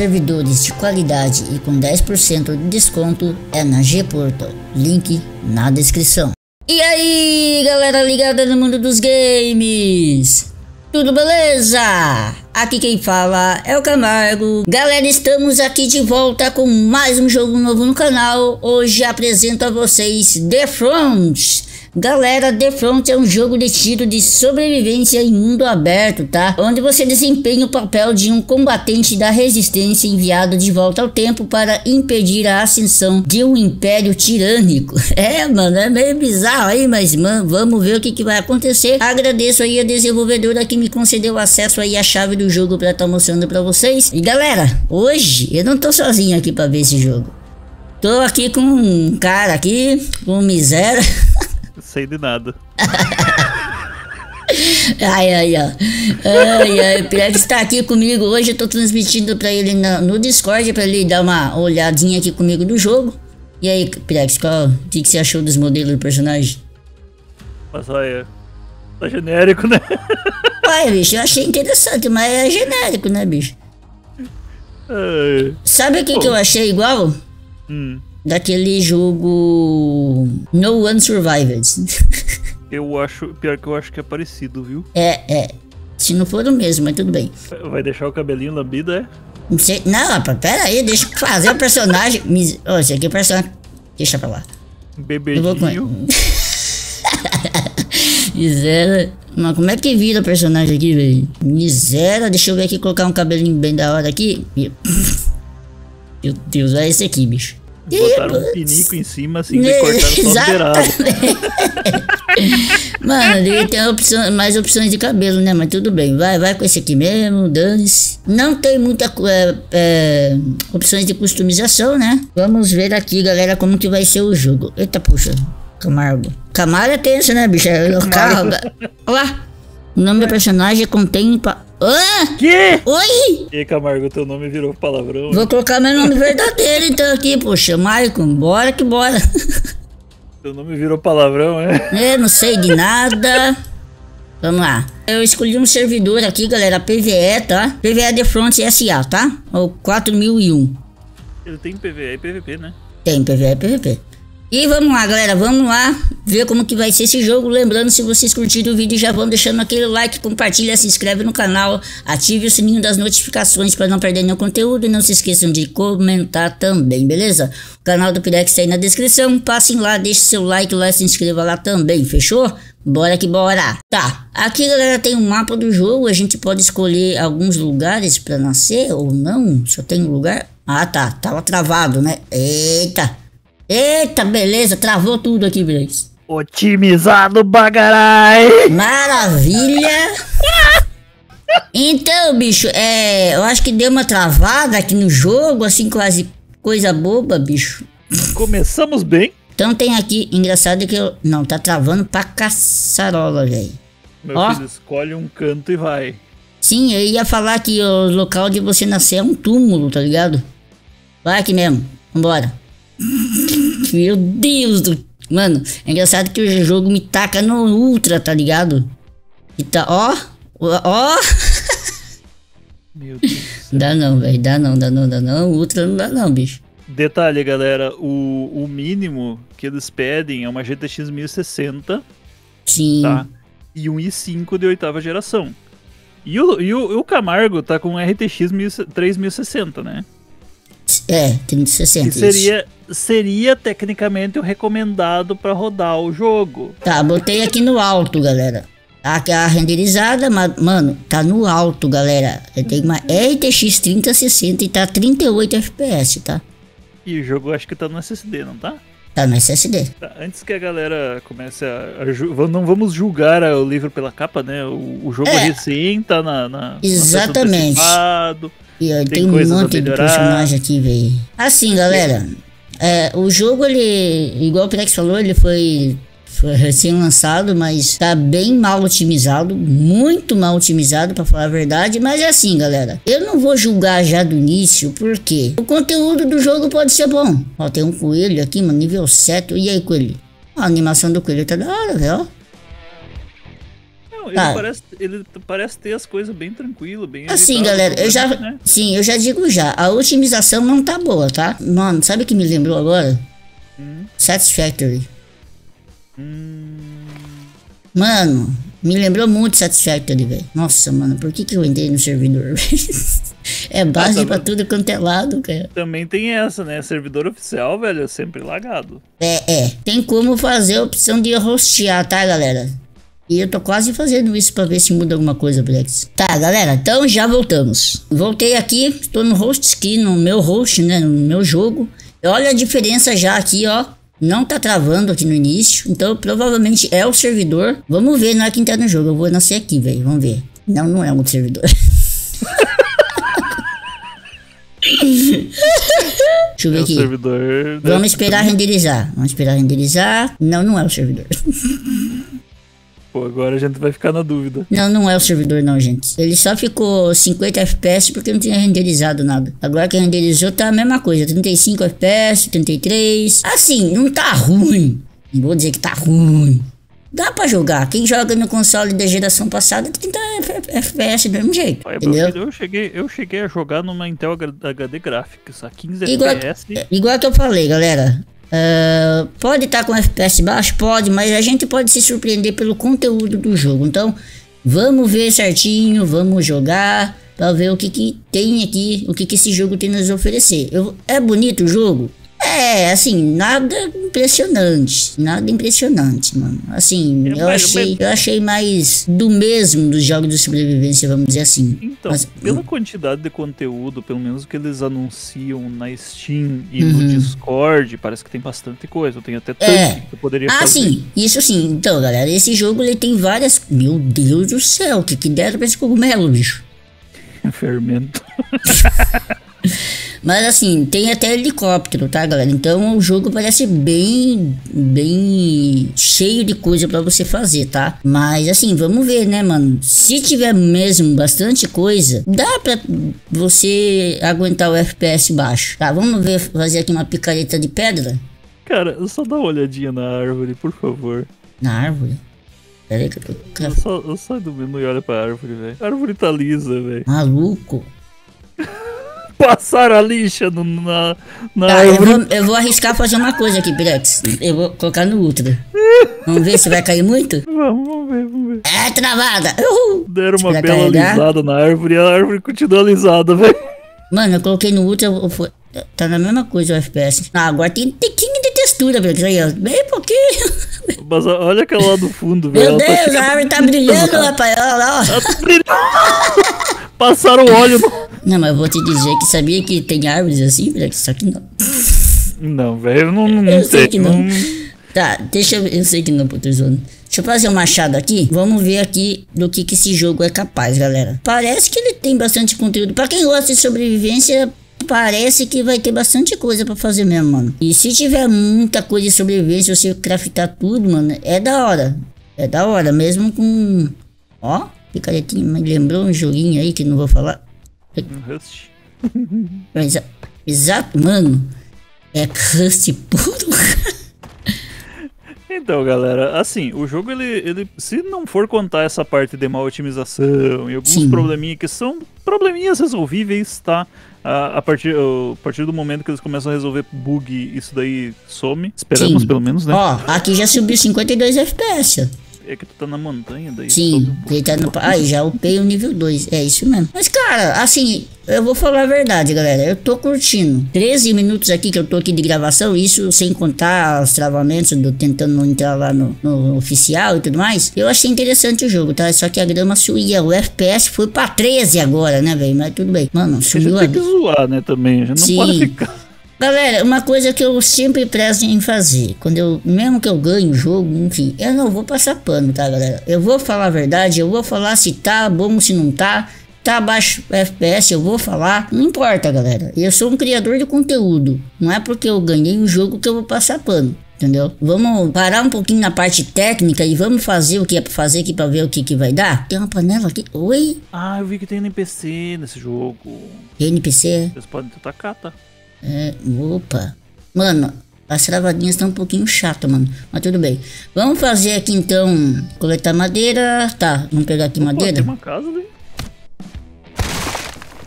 servidores de qualidade e com 10% de desconto é na G Portal. Link na descrição. E aí, galera ligada no mundo dos games? Tudo beleza? Aqui quem fala é o Camargo. Galera, estamos aqui de volta com mais um jogo novo no canal. Hoje apresento a vocês The Front. Galera, The Front é um jogo de tiro de sobrevivência em mundo aberto, tá? Onde você desempenha o papel de um combatente da resistência enviado de volta ao tempo para impedir a ascensão de um império tirânico. É, mano, é meio bizarro aí, mas, mano, vamos ver o que, que vai acontecer. Agradeço aí a desenvolvedora que me concedeu acesso aí à chave do jogo para estar tá mostrando para vocês. E galera, hoje eu não tô sozinho aqui para ver esse jogo. Tô aqui com um cara aqui, com miséria. Sei de nada. ai, ai, ó. Ai, ai, o Pirex tá aqui comigo hoje. Eu tô transmitindo pra ele no, no Discord pra ele dar uma olhadinha aqui comigo do jogo. E aí, Pirex, qual, o que, que você achou dos modelos do personagem? Mas olha, tá genérico, né? Ué, bicho, eu achei interessante, mas é genérico, né, bicho? Ai. Sabe o que, que eu achei igual? Hum daquele jogo No One Survived. eu acho, pior que eu acho que é parecido, viu? É, é. Se não for o mesmo, mas tudo bem. Vai deixar o cabelinho lambido, é? Não, sei, não rapaz, pera aí, deixa eu fazer o personagem. Ô, oh, esse aqui é o personagem. Deixa pra lá. Bebedinho. Miséria. Mas como é que vira o personagem aqui, velho? Miséria. Deixa eu ver aqui, colocar um cabelinho bem da hora aqui. Meu Deus, é esse aqui, bicho. Botaram um pinico em cima, assim, e cortaram só. Mano, ele tem opção, mais opções de cabelo, né? Mas tudo bem, vai, vai com esse aqui mesmo, dane-se. Não tem muita é, é, opções de customização, né? Vamos ver aqui, galera, como que vai ser o jogo. Eita, puxa, Camargo. Camargo é tenso, né, bicho? É carro. Olha lá. O nome do personagem contém... Pa... Hã? Que? Oi? E Camargo, teu nome virou palavrão. Vou colocar meu nome verdadeiro então aqui, poxa. Maicon, bora que bora. Teu nome virou palavrão, é? É, não sei de nada. Vamos lá. Eu escolhi um servidor aqui, galera, PVE, tá? PVE de Front SA, tá? O 4001. Ele tem PVE e PVP, né? Tem PVE e PVP. E vamos lá, galera, vamos lá ver como que vai ser esse jogo. Lembrando, se vocês curtiram o vídeo, já vão deixando aquele like, compartilha, se inscreve no canal, ative o sininho das notificações para não perder nenhum conteúdo e não se esqueçam de comentar também, beleza? O canal do Pirex está aí na descrição, passem lá, deixe seu like lá, se inscreva lá também, fechou? Bora que bora! Tá, aqui galera tem um mapa do jogo, a gente pode escolher alguns lugares para nascer ou não, só tem um lugar... Ah tá, tava travado né? Eita! Eita, beleza, travou tudo aqui, Blaze. Otimizado bagarai! Maravilha! Então, bicho, é, eu acho que deu uma travada aqui no jogo, assim, quase coisa boba, bicho. Começamos bem. Então tem aqui, engraçado que eu... Não, tá travando pra caçarola, velho. Meu Ó. filho, escolhe um canto e vai. Sim, eu ia falar que o local de você nascer é um túmulo, tá ligado? Vai aqui mesmo, vambora. Meu Deus do. Mano, é engraçado que o jogo me taca no Ultra, tá ligado? E tá. Ó! Ó! Meu Deus. Dá não, velho. Dá não, dá não, dá não. Ultra não dá não, bicho. Detalhe, galera. O, o mínimo que eles pedem é uma GTX 1060. Sim. Tá? E um i5 de oitava geração. E o, e o, o Camargo tá com um RTX 3060, né? É, 3060. Que seria, seria tecnicamente o recomendado para rodar o jogo. Tá, botei aqui no alto, galera. Tá a renderizada, mas, mano, tá no alto, galera. Tenho uma RTX 3060 e tá 38 FPS, tá? E o jogo acho que tá no SSD, não tá? Tá no SSD. Tá, antes que a galera comece a, a, Não vamos julgar o livro pela capa, né? O, o jogo é, recém tá na. na exatamente. E tem, tem um monte de personagem aqui, velho. Assim, galera. É, o jogo, ele, igual o Prex falou, ele foi, foi recém-lançado, mas tá bem mal otimizado, muito mal otimizado, para falar a verdade. Mas é assim, galera, eu não vou julgar já do início, porque o conteúdo do jogo pode ser bom. Ó, tem um coelho aqui, mano, nível 7. E aí, coelho? A animação do coelho tá da hora, velho. Não, ele, ah. parece, ele parece ter as coisas bem tranquilo, bem Assim, galera, eu já. Né? Sim, eu já digo já. A otimização não tá boa, tá? Mano, sabe o que me lembrou agora? Hum. Satisfactory. Mano, me lembrou muito Satisfactory, velho. Nossa, mano, por que, que eu entrei no servidor? é base ah, pra tudo quanto é lado, cara. Também tem essa, né? Servidor oficial, velho, é sempre lagado. É, é. Tem como fazer a opção de hostear, tá, galera? E eu tô quase fazendo isso pra ver se muda alguma coisa, Blex. Tá, galera, então já voltamos. Voltei aqui, estou no host aqui, no meu host, né, no meu jogo. Olha a diferença já aqui, ó. Não tá travando aqui no início, então provavelmente é o servidor. Vamos ver na hora que entrar no jogo. Eu vou nascer aqui, velho. Vamos ver. Não, não é um servidor. Deixa eu ver é aqui. Vamos esperar renderizar. Vamos esperar renderizar. Não, não é o servidor. Pô, agora a gente vai ficar na dúvida. Não, não é o servidor não, gente. Ele só ficou 50 FPS porque não tinha renderizado nada. Agora que renderizou tá a mesma coisa. 35 FPS, 33. Assim, não tá ruim. Não vou dizer que tá ruim. Dá pra jogar. Quem joga no console da geração passada 30 FPS do mesmo jeito. Olha, entendeu? eu, cheguei, eu cheguei a jogar numa Intel HD Graphics a 15 igual, FPS. Igual que eu falei, galera. Uh, pode estar tá com FPS baixo? Pode, mas a gente pode se surpreender pelo conteúdo do jogo. Então, vamos ver certinho, vamos jogar para ver o que, que tem aqui, o que, que esse jogo tem nos oferecer. Eu, é bonito o jogo? É, assim, nada impressionante. Nada impressionante, mano. Assim, é, eu, mas, achei, mas... eu achei mais do mesmo dos jogos de sobrevivência, vamos dizer assim. Então, mas, pela quantidade de conteúdo, pelo menos que eles anunciam na Steam e uhum. no Discord, parece que tem bastante coisa. Tem até tanto é. que eu poderia ah, fazer. Ah, sim, isso sim. Então, galera, esse jogo ele tem várias. Meu Deus do céu, o que, que deram pra esse cogumelo, bicho? Fermento. Mas assim, tem até helicóptero, tá, galera? Então o jogo parece bem, bem cheio de coisa para você fazer, tá? Mas assim, vamos ver, né, mano? Se tiver mesmo bastante coisa, dá pra você aguentar o FPS baixo, tá? Vamos ver, fazer aqui uma picareta de pedra? Cara, só dá uma olhadinha na árvore, por favor. Na árvore? Peraí que eu tô... Eu só, eu só do menu e olha pra árvore, velho. A árvore tá lisa, velho. Maluco passaram a lixa no, na, na tá, eu vou, eu vou, arriscar fazer uma coisa aqui, Pirex. Eu vou colocar no Ultra. Vamos ver se vai cair muito? Vamos, vamos ver, vamos ver. É travada! Uhul. Deram uma bela carregar. alisada na árvore e a árvore continua alisada, velho. Mano, eu coloquei no Ultra, tá na mesma coisa o FPS. Ah, agora tem tiquinho de textura, velho. Aí, ó. Bem pouquinho. Mas olha aquela lá do fundo, velho. Meu tá Deus, tá a árvore tá brilhando, rapaz. Olha lá, ó. Tá brilhando. Passaram óleo no... Não, mas eu vou te dizer que sabia que tem árvores assim, velho, só que não. Não, velho, não, não, eu sei. que não. não. Tá, deixa eu. Eu sei que não, Puterzona. Deixa eu fazer um machado aqui. Vamos ver aqui do que, que esse jogo é capaz, galera. Parece que ele tem bastante conteúdo. Pra quem gosta de sobrevivência, parece que vai ter bastante coisa pra fazer mesmo, mano. E se tiver muita coisa de sobrevivência, você craftar tudo, mano, é da hora. É da hora, mesmo com... Ó, picaretinho, me lembrou um joguinho aí que não vou falar. Rust. Exa exato, mano. É Rust puro. Então, galera, assim, o jogo ele, ele, se não for contar essa parte de mal otimização e alguns Sim. probleminhas que são probleminhas resolvíveis, tá? A, a, partir, a partir do momento que eles começam a resolver bug, isso daí some. Esperamos, Sim. pelo menos, né? Ó, aqui já subiu 52 FPS. É que tu tá na montanha daí. Sim, ele tá no. Aí já upei o nível 2. É isso mesmo. Mas, cara, assim, eu vou falar a verdade, galera. Eu tô curtindo. 13 minutos aqui que eu tô aqui de gravação, isso sem contar os travamentos do tentando entrar lá no, no oficial e tudo mais. Eu achei interessante o jogo, tá? Só que a grama suía. O FPS foi pra 13 agora, né, velho? Mas tudo bem. Mano, subiu a. Tem que zoar, né, também. Já não Sim. pode ficar. Galera, uma coisa que eu sempre presto em fazer, quando eu, mesmo que eu ganhe o jogo, enfim, eu não vou passar pano, tá, galera? Eu vou falar a verdade, eu vou falar se tá bom, se não tá, tá baixo FPS, eu vou falar, não importa, galera. Eu sou um criador de conteúdo, não é porque eu ganhei um jogo que eu vou passar pano. Entendeu? Vamos parar um pouquinho na parte técnica e vamos fazer o que é pra fazer aqui pra ver o que, que vai dar? Tem uma panela aqui. Oi? Ah, eu vi que tem NPC nesse jogo. NPC? Vocês podem atacar, tá? É, opa. Mano, As travadinhas estão um pouquinho chato, mano. Mas tudo bem. Vamos fazer aqui então. Coletar madeira. Tá, vamos pegar aqui Opa, madeira. Tem uma casa ali.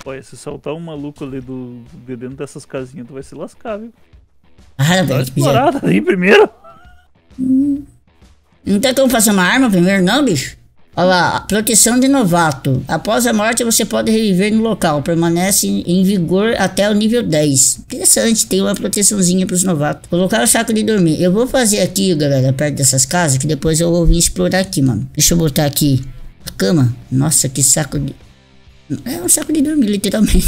Olha, se soltar um maluco ali do, de dentro dessas casinhas, tu vai se lascar, viu? Ah, velho. explorada aí primeiro. Hum. Não tem como fazer uma arma primeiro, não, bicho? Olha lá, proteção de novato. Após a morte, você pode reviver no local. Permanece em vigor até o nível 10. Interessante, tem uma proteçãozinha para os novatos. Colocar o saco de dormir. Eu vou fazer aqui, galera, perto dessas casas, que depois eu vou vir explorar aqui, mano. Deixa eu botar aqui a cama. Nossa, que saco de... É um saco de dormir, literalmente.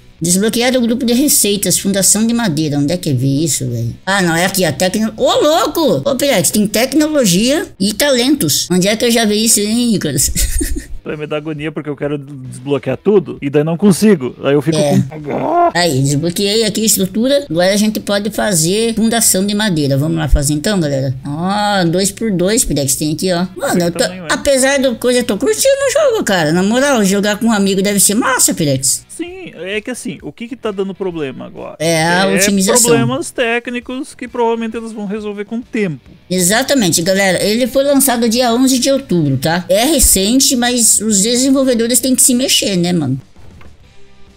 Desbloquear o grupo de receitas, Fundação de Madeira. Onde é que vê isso, velho? Ah, não, é aqui, a tecnologia. Ô, louco! Ô, Pirex, tem tecnologia e talentos. Onde é que eu já vi isso, hein, Nicolas? Me dar agonia porque eu quero desbloquear tudo e daí não consigo. Aí eu fico é. com. Aí, desbloqueei aqui a estrutura. Agora a gente pode fazer fundação de madeira. Vamos lá fazer então, galera? Ó, dois por dois, Pirex, tem aqui, ó. Mano, tô, tamanho, é. apesar do coisa, eu tô curtindo o jogo, cara. Na moral, jogar com um amigo deve ser massa, Pirex. Sim, é que assim, o que que tá dando problema agora? É a é otimização. problemas técnicos que provavelmente eles vão resolver com o tempo. Exatamente, galera. Ele foi lançado dia 11 de outubro, tá? É recente, mas os desenvolvedores têm que se mexer, né, mano?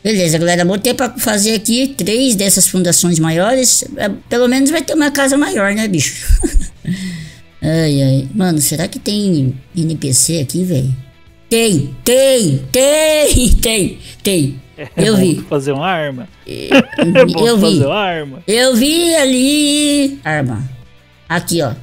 Beleza, galera. Botei pra fazer aqui três dessas fundações maiores. É, pelo menos vai ter uma casa maior, né, bicho? ai, ai. Mano, será que tem NPC aqui, velho? Tem, tem, tem, tem, tem. É eu vi. Fazer uma arma. É, eu vi. Arma. Eu vi ali. Arma. Aqui, ó.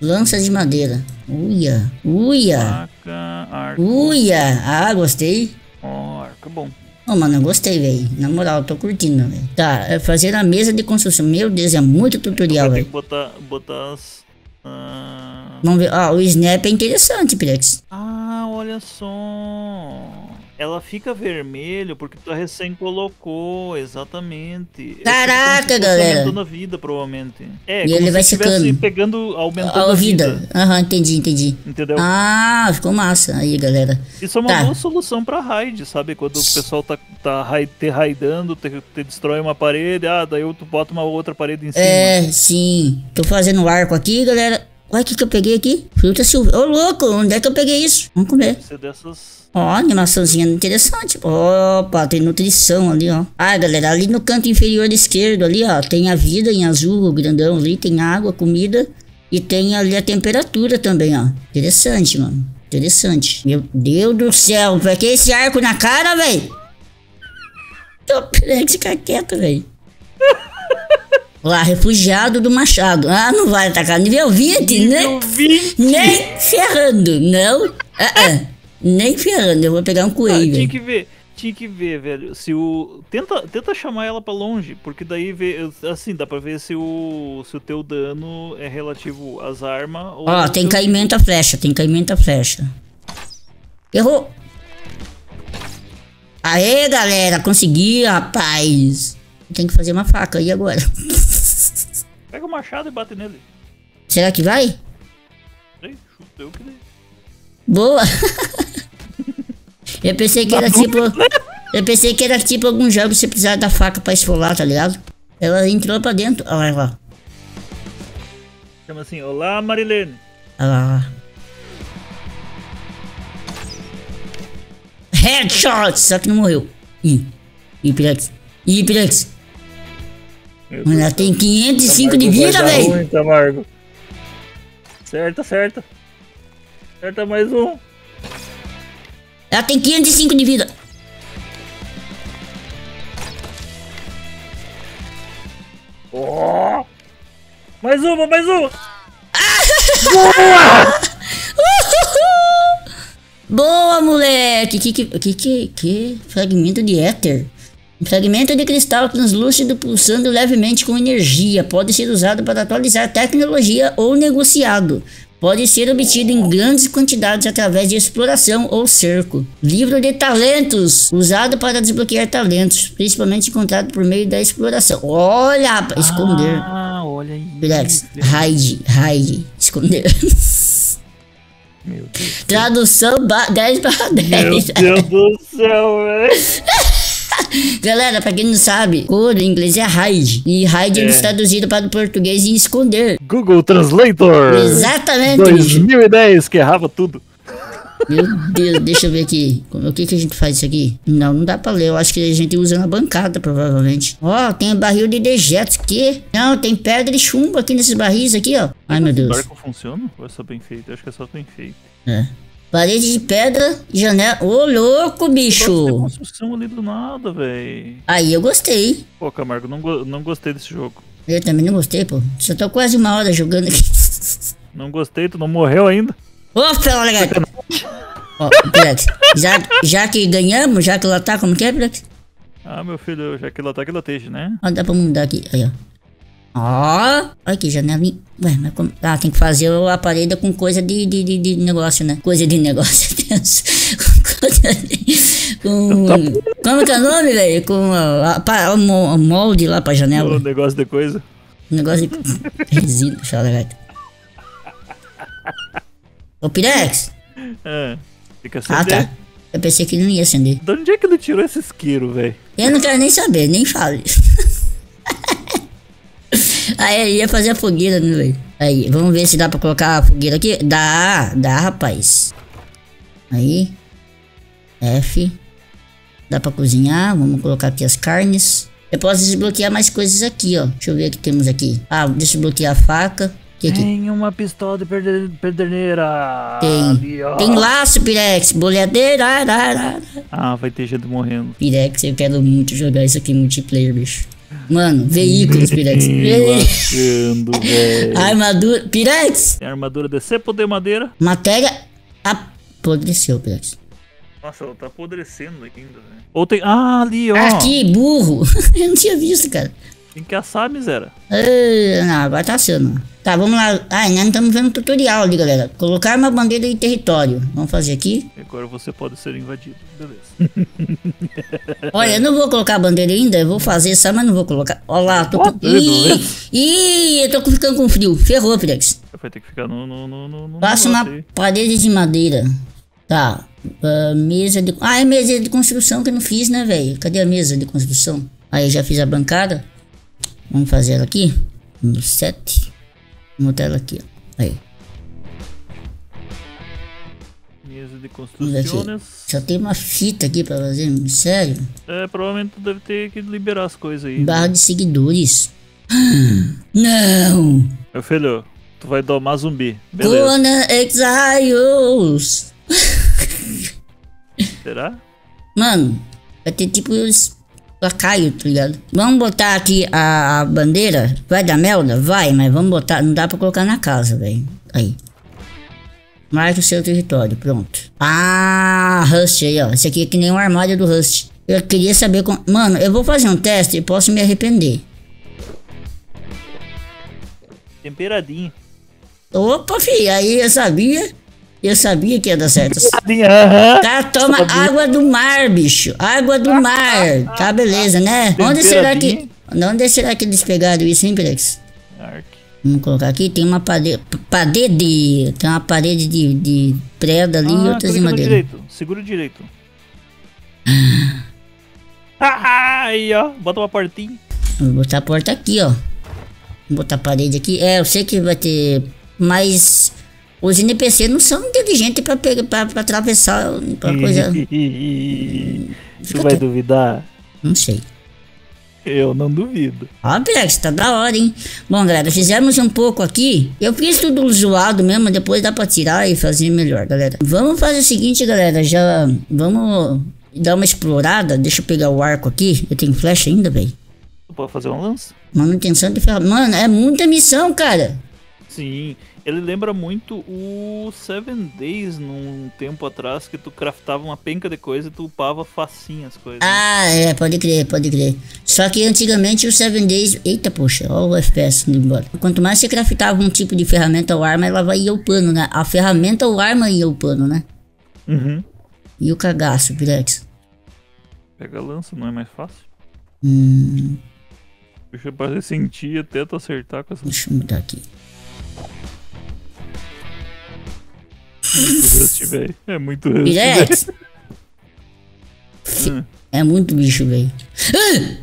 Lança de madeira. Uia. Uia. Faca. Uia. Ah, gostei. Ó, oh, arco bom. Ô, oh, mano, eu gostei, velho. Na moral, tô curtindo, velho. Tá, é fazer a mesa de construção. Meu Deus, é muito tutorial, velho. Tem que botar, botar as... Uh... Vamos ver. Ah, o Snap é interessante, Prex. Ah, olha só ela fica vermelho porque tu recém colocou, exatamente. É Caraca, é galera. Aumentando a vida, provavelmente. É, e ele vai secando. pegando, aumentando a, a vida. Aham, entendi, entendi. Entendeu? Ah, ficou massa aí, galera. Isso é uma tá. boa solução pra raid, sabe? Quando o pessoal tá, tá raid, te raidando, te, te, destrói uma parede, ah, daí tu bota uma outra parede em cima. É, sim. Tô fazendo arco aqui, galera. Olha o que, que eu peguei aqui. Fruta silvestre. Ô, louco, onde é que eu peguei isso? Vamos comer. Dessas Ó, animaçãozinha interessante. Opa, tem nutrição ali, ó. Ah, galera, ali no canto inferior esquerdo ali, ó, tem a vida em azul, o grandão ali, tem água, comida e tem ali a temperatura também, ó. Interessante, mano. Interessante. Meu Deus do céu, vai que esse arco na cara, velho? Tô ficar quieto, velho. Lá, refugiado do Machado. Ah, não vai atacar nível 20, nível nem, 20. nem ferrando, não. Ah, ah. Nem ferrando, eu vou pegar um coelho. Ah, tinha que ver, tinha que ver, velho. Se o. Tenta, tenta chamar ela pra longe, porque daí vê. Assim, dá pra ver se o. Se o teu dano é relativo às armas. Ó, oh, tem caimento a flecha, tem caimento a flecha. Errou! Aê, galera, consegui, rapaz! Tem que fazer uma faca, e agora? Pega o machado e bate nele. Será que vai? Sei, chutei o que Boa! eu pensei que era tipo. Eu pensei que era tipo algum jogo que você precisava da faca pra esfolar, tá ligado? Ela entrou pra dentro. Olha lá. Chama assim, olá Marilene. Olha lá. Headshot! Só que não morreu. Ih. Ih, Pirex. Ela tem 505 de vida, velho. Certo, certo. Acerta mais um. Ela tem 505 de vida. Oh! Mais uma, mais uma! Boa! Boa, moleque! Que, que, que, que, que fragmento de éter. Um fragmento de cristal translúcido pulsando levemente com energia pode ser usado para atualizar tecnologia ou negociado pode ser obtido em grandes quantidades através de exploração ou cerco. Livro de talentos, usado para desbloquear talentos, principalmente encontrado por meio da exploração. Olha, para esconder. Ah, olha aí. Relax, hide, hide, esconder. Meu Deus. Tradução 10 para 10. Meu Deus do céu, velho. Galera, pra quem não sabe, couro em inglês é hide. E hide é, é traduzido para o português em esconder. Google Translator! Exatamente. 2010, que errava tudo. Meu Deus, deixa eu ver aqui. O que, que a gente faz isso aqui? Não, não dá pra ler. Eu acho que a gente usa na bancada, provavelmente. Ó, oh, tem barril de dejetos aqui. Não, tem pedra e chumbo aqui nesses barris aqui, ó. Ai, meu Deus. O barco funciona? Ou é só bem feito? Eu acho que é só bem feito. É. Parede de pedra, janela. Ô, louco, bicho! Construção ali do nada, velho. Aí eu gostei. Pô, Camargo, não, go não gostei desse jogo. Eu também não gostei, pô. Só tô quase uma hora jogando aqui. Não gostei, tu não morreu ainda. Ô, pelo legal. Ó, Pirex, já, já que ganhamos, já que ela tá, como que é, Pirex? Ah, meu filho, já que ela tá, que ela esteja, né? Ó, dá pra mudar aqui, aí, ó. Ó, olha aqui, janelinha. Ué, mas como... Ah, tem que fazer a parede com coisa de, de, de, de negócio, né? Coisa de negócio. com... Como que é o nome, velho? Com a, a, o molde lá pra janela. O negócio de coisa. negócio de resíduo, chala gato. Ô, Pirex. É, fica acender. Ah, tá. Eu pensei que não ia acender. De onde é que ele tirou esse isqueiro, velho? Eu não quero nem saber, nem fale. Aí ia fazer a fogueira, né, velho? Aí, vamos ver se dá pra colocar a fogueira aqui. Dá, dá, rapaz. Aí. F. Dá pra cozinhar. Vamos colocar aqui as carnes. Eu posso desbloquear mais coisas aqui, ó. Deixa eu ver o que temos aqui. Ah, desbloquear a faca. Que que... Tem uma pistola de pederneira. Tem. Ali, Tem laço, Pirex. Boleadeira. Ah, vai ter gente morrendo. Pirex, eu quero muito jogar isso aqui multiplayer, bicho. Mano, veículos, Pirex. Lascando, Armadura. Pirex! Tem armadura de cepo de madeira. Matéria apodreceu, Pirex. Nossa, ela tá apodrecendo ainda, né? Ou tem. Ah, ali, ó. Aqui, burro. Eu não tinha visto, cara. Tem que assar, miséria. Ah, não, agora tá sendo. Tá, vamos lá. Ah, ainda não estamos vendo o tutorial ali, galera. Colocar uma bandeira de território. Vamos fazer aqui. Agora você pode ser invadido. Beleza. Olha, eu não vou colocar a bandeira ainda. Eu vou fazer só, mas não vou colocar. Olha lá, tô com... Ih, Ih, eu tô ficando com frio. Ferrou, Flex. Vai ter que ficar no... no, no, no Passa uma aí. parede de madeira. Tá. Uh, mesa de... Ah, é mesa de construção que eu não fiz, né, velho? Cadê a mesa de construção? Aí, já fiz a bancada. Vamos fazer ela aqui. No 7. Vamos botar ela aqui, ó. Aí. Mesa de construções. Só tem uma fita aqui pra fazer, sério? É, provavelmente tu deve ter que liberar as coisas aí. Barra né? de seguidores. Não! Meu filho, tu vai domar zumbi. Beleza. Exiles! Será? Mano, vai ter tipo os lacaio, tá ligado? Vamos botar aqui a, a, bandeira. Vai dar melda? Vai, mas vamos botar. Não dá pra colocar na casa, velho. Aí. Marque o seu território, pronto. Ah, Rust aí, ó. Esse aqui é que nem um armário do Rust. Eu queria saber como. Mano, eu vou fazer um teste e posso me arrepender. Temperadinho. Opa, fi, aí eu sabia. Eu sabia que ia dar certo. Tá, toma água do mar, bicho. Água do mar. Tá, beleza, né? Onde será que. Onde será que eles pegaram isso, hein, Plex? Vamos colocar aqui, tem uma parede. Parede. Tem uma parede de, de preda ali ah, e outras de madeira. Direito. Segura direito. Aí, ó. Bota uma portinha. Vou botar a porta aqui, ó. Vou botar a parede aqui. É, eu sei que vai ter mais os NPC não são inteligentes pra, pegar, pra, pra atravessar pra coisa. Você vai duvidar? Não sei. Eu não duvido. Ó, Plex, tá da hora, hein? Bom, galera, fizemos um pouco aqui. Eu fiz tudo zoado mesmo, depois dá pra tirar e fazer melhor, galera. Vamos fazer o seguinte, galera, já... Vamos dar uma explorada. Deixa eu pegar o arco aqui. Eu tenho flecha ainda, velho. Pode fazer um lance? Manutenção de ferramenta. Mano, é muita missão, cara. Sim. Ele lembra muito o Seven Days num tempo atrás que tu craftava uma penca de coisa e tu upava facinho as coisas. Ah, é, pode crer, pode crer. Só que antigamente o Seven Days. Eita, poxa, olha o FPS indo embora. Quanto mais você craftava um tipo de ferramenta ou arma, ela vai upando, né? A ferramenta ou arma ia upando, né? Uhum. E o cagaço, Pirex? Pega a lança, não é mais fácil? Hum. Deixa eu fazer sentir até tu acertar com essa. Deixa eu mudar aqui. Muito Rust, velho. É muito Rust. Pirex! Hum. É muito bicho, velho. Ah!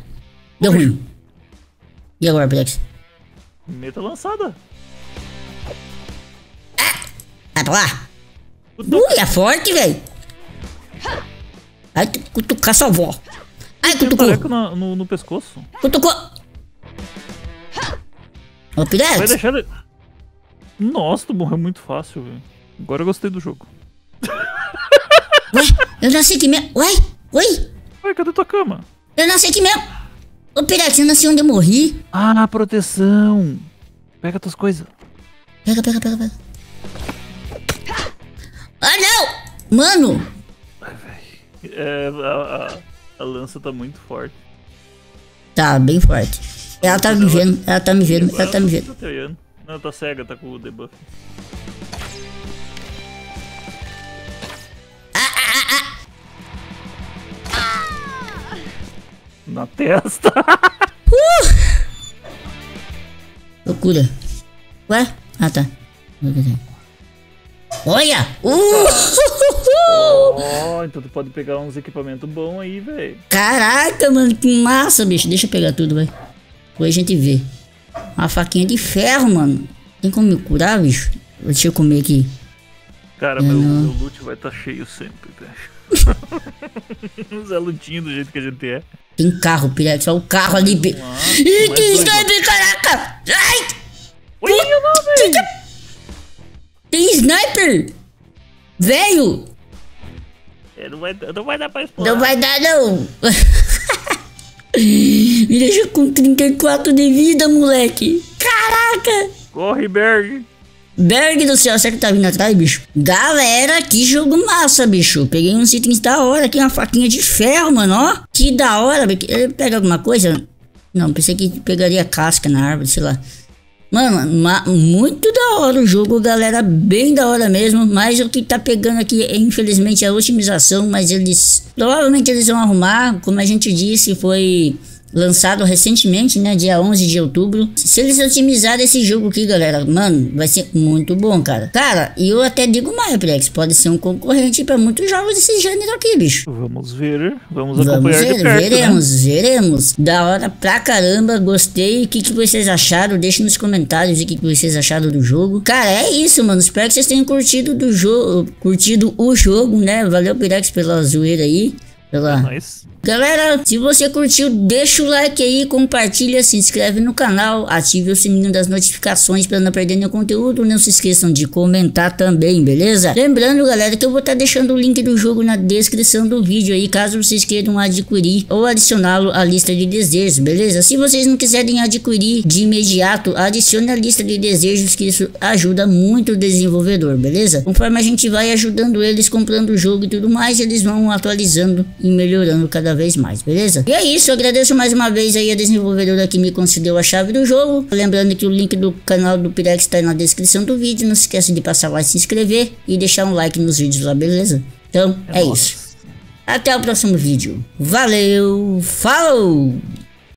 Deu ruim. E agora, Pirex? Meta lançada. Ah! Vai pra lá. Ui, é forte, velho. Ai, cutucar sua avó. Ai, cutucou. No, no, no pescoço. Cutucou. Ô, Pirex. Vai deixar ele... Nossa, tu morreu muito fácil, velho. Agora eu gostei do jogo. Ué, eu nasci aqui mesmo. Ué, oi. Ué, cadê tua cama? Eu nasci aqui mesmo. Ô, Pirex, eu nasci onde eu morri. Ah, proteção. Pega tuas coisas. Pega, pega, pega, pega. Ah, não! Mano! Ai, velho. É, a, a, a, lança tá muito forte. Tá, bem forte. Ela tá me vendo, ela tá me vendo, ela tá me vendo. Não, tá cega, tá com o debuff. Na testa. Uh! Loucura. Ué? Ah, tá. Olha! Uh! Oh, então tu pode pegar uns equipamentos bons aí, velho. Caraca, mano, que massa, bicho. Deixa eu pegar tudo, vai. Depois a gente vê. Uma faquinha de ferro, mano. Tem como me curar, bicho? Deixa eu comer aqui. Cara, meu, meu loot vai estar tá cheio sempre, velho. Zé lutinho do jeito que a gente é. Tem carro, Pirex, olha o carro ali. Ih, tem sniper, caraca! Ai! Oi, não, velho! Tem sniper! Velho! É, não, vai, não vai dar pra explorar. Não vai dar, não! Me deixa com 34 de vida, moleque! Caraca! Corre, Berg! Berg do céu, será que tá vindo atrás, bicho? Galera, que jogo massa, bicho. Peguei uns itens da hora aqui, uma faquinha de ferro, mano, ó. Que da hora. Pega alguma coisa? Não, pensei que pegaria casca na árvore, sei lá. Mano, muito da hora o jogo, galera. Bem da hora mesmo. Mas o que tá pegando aqui é, infelizmente, a otimização. Mas eles... Provavelmente eles vão arrumar. Como a gente disse, foi lançado recentemente, né, dia 11 de outubro. Se eles otimizarem esse jogo aqui, galera, mano, vai ser muito bom, cara. Cara, e eu até digo mais, Plex, pode ser um concorrente para muitos jogos desse gênero aqui, bicho. Vamos ver, vamos acompanhar vamos ver, perto, veremos, né? veremos. Da hora pra caramba, gostei. O que, que vocês acharam? Deixe nos comentários o que, que vocês acharam do jogo. Cara, é isso, mano. Espero que vocês tenham curtido do jogo, curtido o jogo, né? Valeu, Pirex, pela zoeira aí. Pela... É nice. Galera, se você curtiu, deixa o like aí, compartilha, se inscreve no canal, ative o sininho das notificações para não perder nenhum conteúdo. Não se esqueçam de comentar também, beleza? Lembrando, galera, que eu vou estar tá deixando o link do jogo na descrição do vídeo aí, caso vocês queiram adquirir ou adicioná-lo à lista de desejos, beleza? Se vocês não quiserem adquirir de imediato, adicione a lista de desejos, que isso ajuda muito o desenvolvedor, beleza? Conforme a gente vai ajudando eles comprando o jogo e tudo mais, eles vão atualizando e melhorando cada vez mais, beleza? E é isso, eu agradeço mais uma vez aí a desenvolvedora que me concedeu a chave do jogo. Lembrando que o link do canal do Pirex está na descrição do vídeo. Não se esqueça de passar lá, se inscrever e deixar um like nos vídeos lá, beleza? Então, é, é isso. Até o próximo vídeo. Valeu, falou!